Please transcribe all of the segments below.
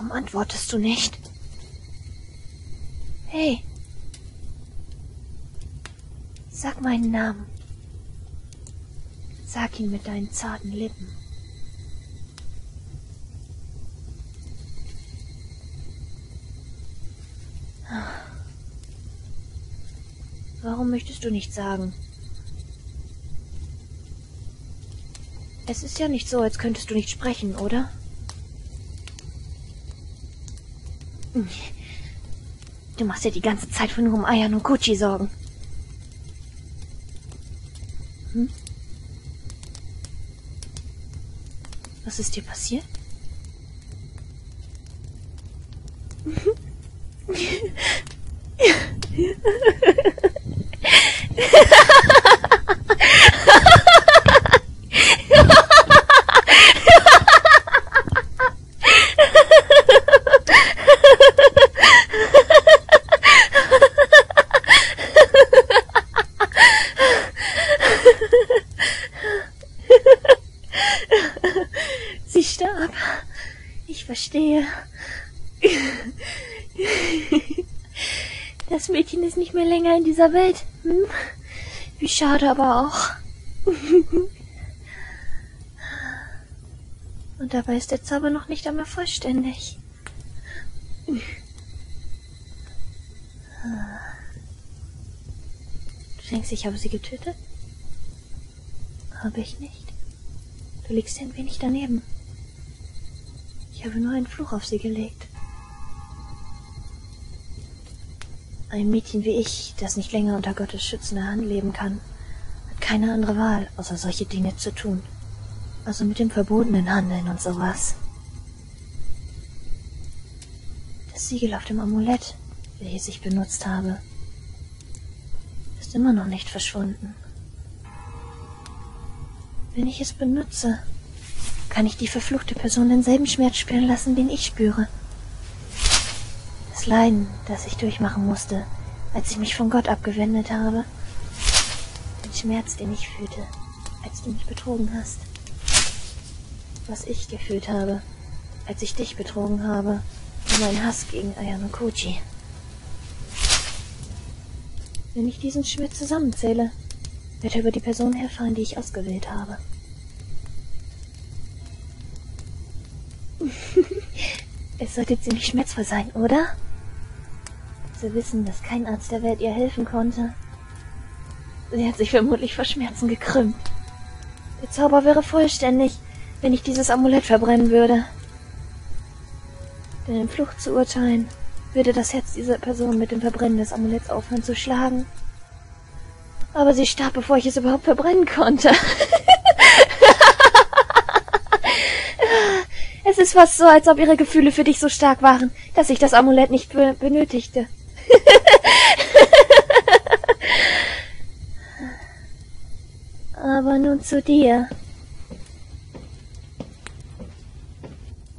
Warum antwortest du nicht? Hey. Sag meinen Namen. Sag ihn mit deinen zarten Lippen. Warum möchtest du nicht sagen? Es ist ja nicht so, als könntest du nicht sprechen, oder? Du machst dir die ganze Zeit nur um Ayan und Gucci Sorgen. Hm? Was ist dir passiert? Das Mädchen ist nicht mehr länger in dieser Welt. Hm? Wie schade aber auch. Und dabei ist der Zauber noch nicht einmal vollständig. Du denkst, ich habe sie getötet? Habe ich nicht. Du liegst ein wenig daneben. Ich habe nur einen Fluch auf sie gelegt. Ein Mädchen wie ich, das nicht länger unter Gottes schützender Hand leben kann, hat keine andere Wahl, außer solche Dinge zu tun. Also mit dem verbotenen Handeln und sowas. Das Siegel auf dem Amulett, welches ich benutzt habe, ist immer noch nicht verschwunden. Wenn ich es benutze, kann ich die verfluchte Person denselben Schmerz spüren lassen, den ich spüre. Das Leiden, das ich durchmachen musste, als ich mich von Gott abgewendet habe. Den Schmerz, den ich fühlte, als du mich betrogen hast. Was ich gefühlt habe, als ich dich betrogen habe. Und mein Hass gegen Ayano Koji. Wenn ich diesen Schmerz zusammenzähle, wird er über die Person herfahren, die ich ausgewählt habe. es sollte ziemlich schmerzvoll sein, oder? Zu wissen, dass kein Arzt der Welt ihr helfen konnte. Sie hat sich vermutlich vor Schmerzen gekrümmt. Der Zauber wäre vollständig, wenn ich dieses Amulett verbrennen würde. Denn im Flucht zu urteilen, würde das Herz dieser Person mit dem Verbrennen des Amuletts aufhören zu schlagen. Aber sie starb, bevor ich es überhaupt verbrennen konnte. es ist fast so, als ob ihre Gefühle für dich so stark waren, dass ich das Amulett nicht be benötigte. Aber nun zu dir.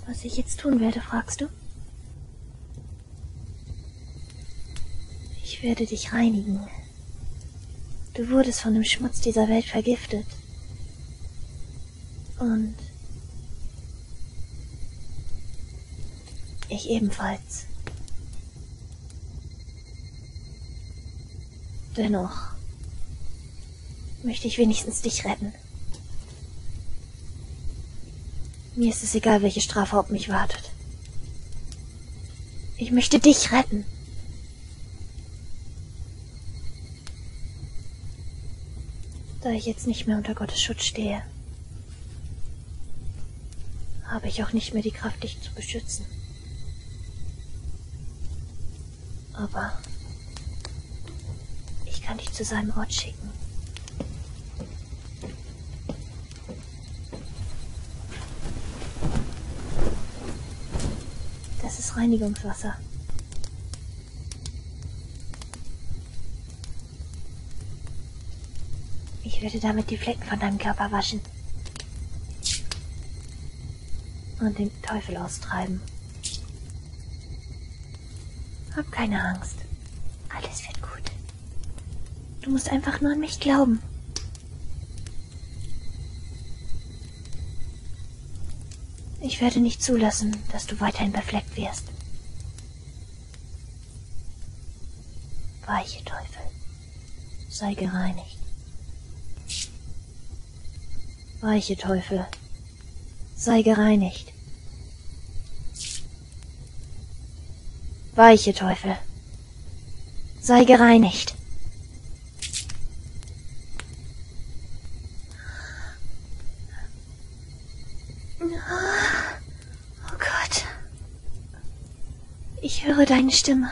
Was ich jetzt tun werde, fragst du? Ich werde dich reinigen. Du wurdest von dem Schmutz dieser Welt vergiftet. Und ich ebenfalls. Dennoch möchte ich wenigstens dich retten. Mir ist es egal, welche Strafe auf mich wartet. Ich möchte dich retten. Da ich jetzt nicht mehr unter Gottes Schutz stehe, habe ich auch nicht mehr die Kraft, dich zu beschützen. Aber kann dich zu seinem Ort schicken. Das ist Reinigungswasser. Ich werde damit die Flecken von deinem Körper waschen. Und den Teufel austreiben. Hab keine Angst. Du musst einfach nur an mich glauben. Ich werde nicht zulassen, dass du weiterhin befleckt wirst. Weiche Teufel, sei gereinigt. Weiche Teufel, sei gereinigt. Weiche Teufel, sei gereinigt. Höre deine Stimme.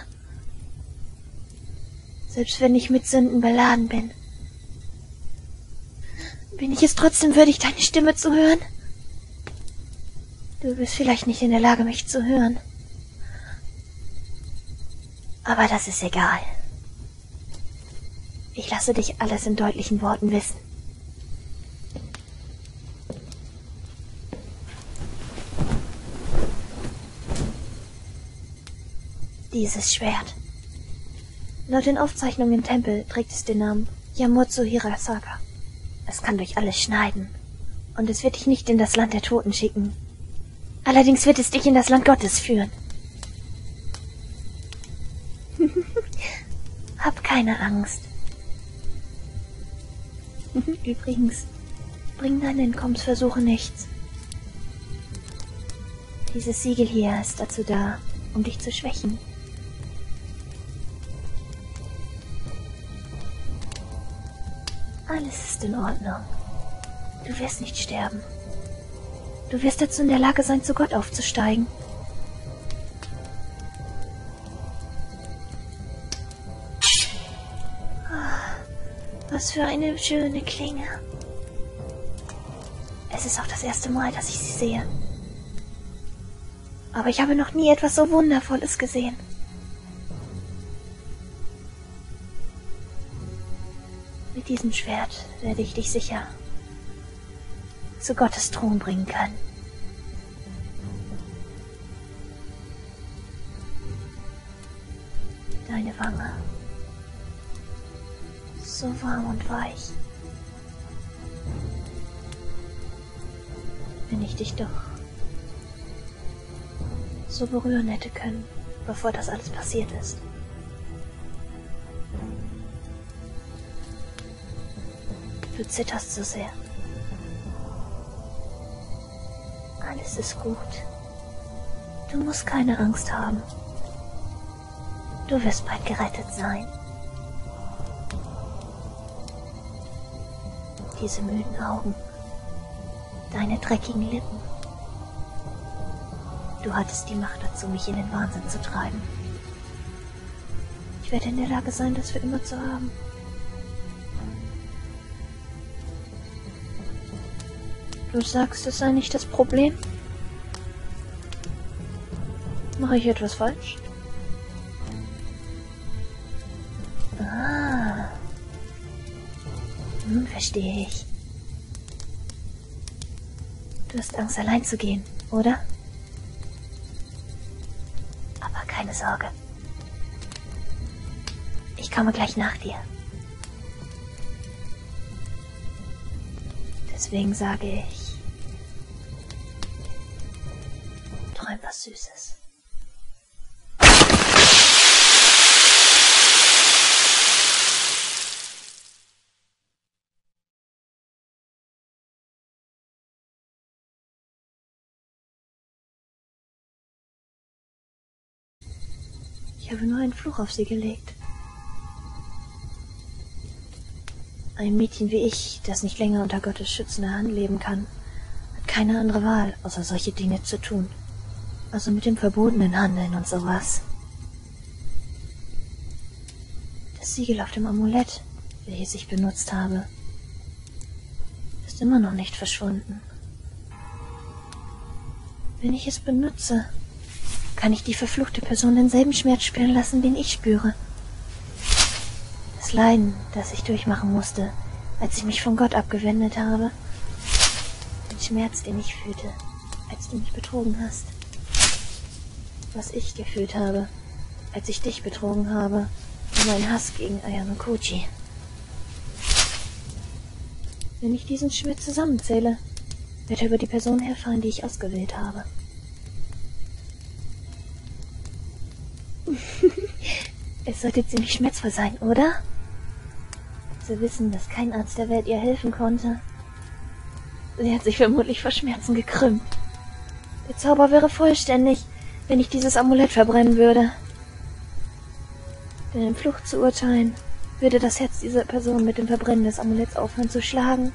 Selbst wenn ich mit Sünden beladen bin. Bin ich es trotzdem würdig, deine Stimme zu hören? Du bist vielleicht nicht in der Lage, mich zu hören. Aber das ist egal. Ich lasse dich alles in deutlichen Worten wissen. Dieses Schwert. Laut den Aufzeichnungen im Tempel trägt es den Namen Yamotsu Hirasaka. Es kann durch alles schneiden. Und es wird dich nicht in das Land der Toten schicken. Allerdings wird es dich in das Land Gottes führen. Hab keine Angst. Übrigens, bringen deine Entkommensversuche nichts. Dieses Siegel hier ist dazu da, um dich zu schwächen. Alles ist in Ordnung. Du wirst nicht sterben. Du wirst dazu in der Lage sein, zu Gott aufzusteigen. Ah, was für eine schöne Klinge. Es ist auch das erste Mal, dass ich sie sehe. Aber ich habe noch nie etwas so Wundervolles gesehen. Mit diesem Schwert werde ich dich sicher zu Gottes Thron bringen können. Deine Wange. So warm und weich. Wenn ich dich doch so berühren hätte können, bevor das alles passiert ist. Du zitterst so sehr. Alles ist gut. Du musst keine Angst haben. Du wirst bald gerettet sein. Diese müden Augen. Deine dreckigen Lippen. Du hattest die Macht dazu, mich in den Wahnsinn zu treiben. Ich werde in der Lage sein, das für immer zu haben. Du sagst, es sei nicht das Problem? Mache ich etwas falsch? Ah. Nun verstehe ich. Du hast Angst, allein zu gehen, oder? Aber keine Sorge. Ich komme gleich nach dir. Deswegen sage ich, Süßes. Ich habe nur einen Fluch auf sie gelegt. Ein Mädchen wie ich, das nicht länger unter Gottes schützender Hand leben kann, hat keine andere Wahl, außer solche Dinge zu tun. Also mit dem verbotenen Handeln und sowas. Das Siegel auf dem Amulett, welches ich benutzt habe, ist immer noch nicht verschwunden. Wenn ich es benutze, kann ich die verfluchte Person denselben Schmerz spüren lassen, den ich spüre. Das Leiden, das ich durchmachen musste, als ich mich von Gott abgewendet habe. Den Schmerz, den ich fühlte, als du mich betrogen hast. Was ich gefühlt habe, als ich dich betrogen habe. Und mein Hass gegen Ayano Wenn ich diesen Schmerz zusammenzähle, wird er über die Person herfallen, die ich ausgewählt habe. es sollte ziemlich schmerzvoll sein, oder? Zu wissen, dass kein Arzt der Welt ihr helfen konnte. Sie hat sich vermutlich vor Schmerzen gekrümmt. Der Zauber wäre vollständig, wenn ich dieses Amulett verbrennen würde. Denn in Flucht zu urteilen, würde das Herz dieser Person mit dem Verbrennen des Amuletts aufhören zu schlagen.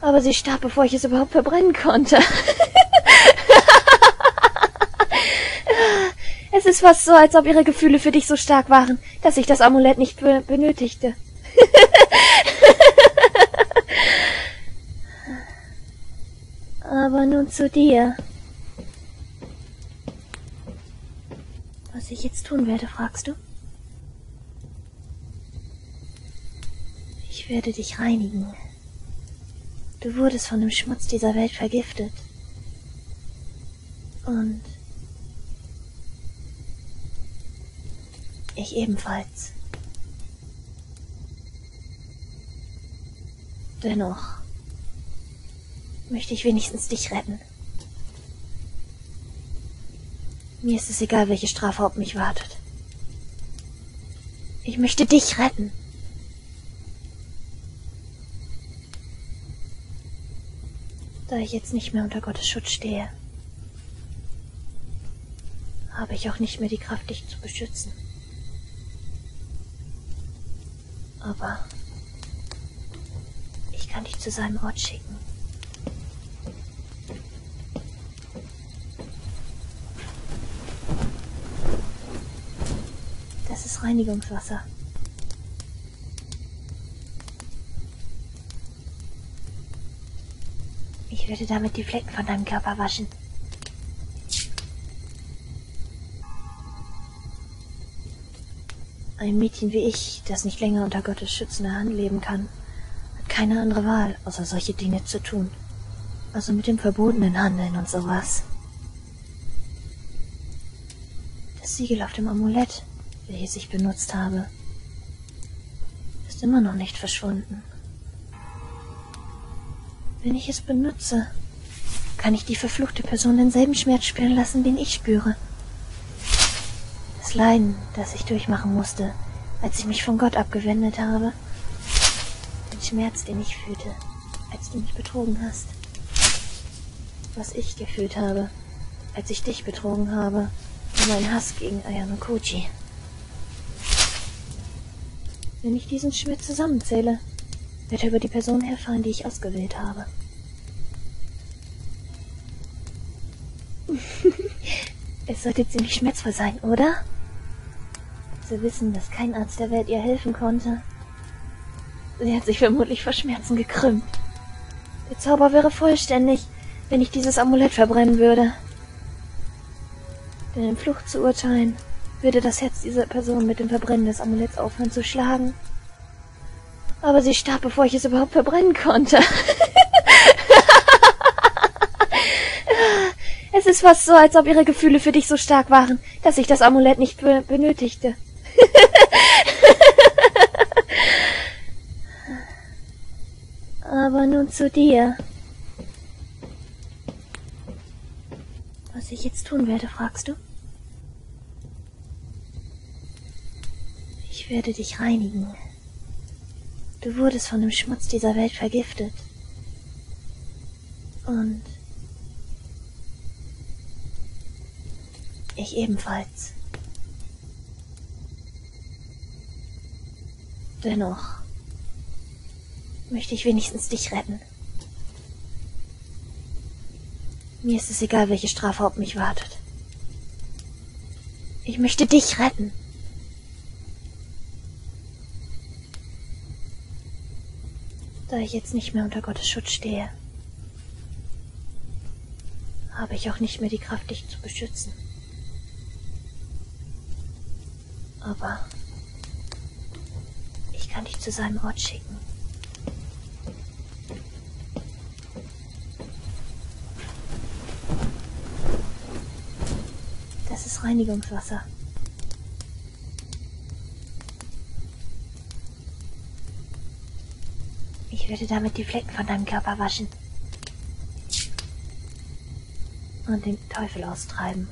Aber sie starb, bevor ich es überhaupt verbrennen konnte. es ist fast so, als ob ihre Gefühle für dich so stark waren, dass ich das Amulett nicht be benötigte. Aber nun zu dir. Was ich jetzt tun werde, fragst du? Ich werde dich reinigen. Du wurdest von dem Schmutz dieser Welt vergiftet. Und ich ebenfalls. Dennoch möchte ich wenigstens dich retten. Mir ist es egal, welche Strafe auf mich wartet. Ich möchte dich retten. Da ich jetzt nicht mehr unter Gottes Schutz stehe, habe ich auch nicht mehr die Kraft, dich zu beschützen. Aber ich kann dich zu seinem Ort schicken. Reinigungswasser. Ich werde damit die Flecken von deinem Körper waschen. Ein Mädchen wie ich, das nicht länger unter Gottes schützender Hand leben kann, hat keine andere Wahl, außer solche Dinge zu tun. Also mit dem verbotenen Handeln und sowas. Das Siegel auf dem Amulett, welches ich benutzt habe, ist immer noch nicht verschwunden. Wenn ich es benutze, kann ich die verfluchte Person denselben Schmerz spüren lassen, den ich spüre. Das Leiden, das ich durchmachen musste, als ich mich von Gott abgewendet habe. Den Schmerz, den ich fühlte, als du mich betrogen hast. Was ich gefühlt habe, als ich dich betrogen habe. Und mein Hass gegen Ayano Kochi. Wenn ich diesen Schmerz zusammenzähle, wird er über die Person herfallen, die ich ausgewählt habe. es sollte ziemlich schmerzvoll sein, oder? Zu wissen, dass kein Arzt der Welt ihr helfen konnte. Sie hat sich vermutlich vor Schmerzen gekrümmt. Der Zauber wäre vollständig, wenn ich dieses Amulett verbrennen würde. Denn in Flucht zu urteilen, würde das Herz dieser Person mit dem Verbrennen des Amuletts aufhören zu schlagen. Aber sie starb, bevor ich es überhaupt verbrennen konnte. es ist fast so, als ob ihre Gefühle für dich so stark waren, dass ich das Amulett nicht be benötigte. Aber nun zu dir. Was ich jetzt tun werde, fragst du? Ich werde dich reinigen. Du wurdest von dem Schmutz dieser Welt vergiftet. Und ich ebenfalls. Dennoch möchte ich wenigstens dich retten. Mir ist es egal, welche Strafe auf mich wartet. Ich möchte dich retten. Da ich jetzt nicht mehr unter Gottes Schutz stehe, habe ich auch nicht mehr die Kraft, dich zu beschützen. Aber ich kann dich zu seinem Ort schicken. Das ist Reinigungswasser. werde damit die Flecken von deinem Körper waschen. Und den Teufel austreiben.